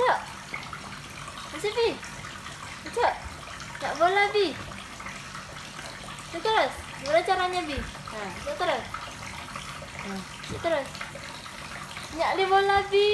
Encik. Encik Bi. Encik. Nak bola Bi. Terus. Gimana caranya Bi? Ha, terus. Ha, terus. Nak li bola Bi.